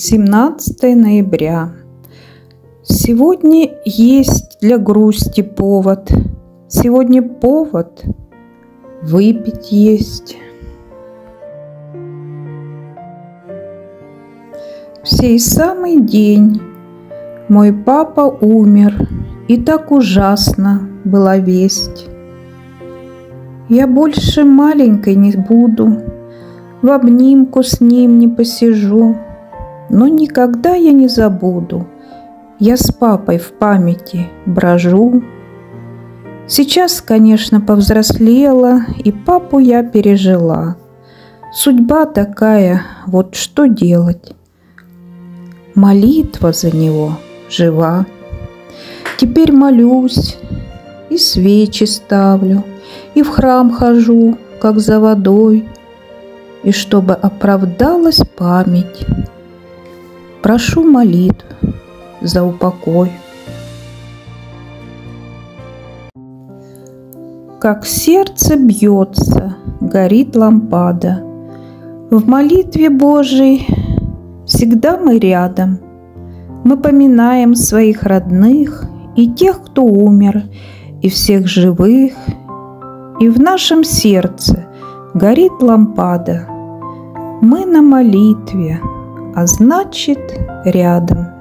17 ноября. Сегодня есть для грусти повод. Сегодня повод выпить есть. В сей самый день мой папа умер, и так ужасно была весть. Я больше маленькой не буду, в обнимку с ним не посижу – но никогда я не забуду. Я с папой в памяти брожу. Сейчас, конечно, повзрослела, и папу я пережила. Судьба такая, вот что делать? Молитва за него жива. Теперь молюсь, и свечи ставлю, и в храм хожу, как за водой, и чтобы оправдалась память, Прошу молитв за упокой. Как сердце бьется, горит лампада. В молитве Божией всегда мы рядом. Мы поминаем своих родных и тех, кто умер, и всех живых. И в нашем сердце горит лампада. Мы на молитве – а значит рядом.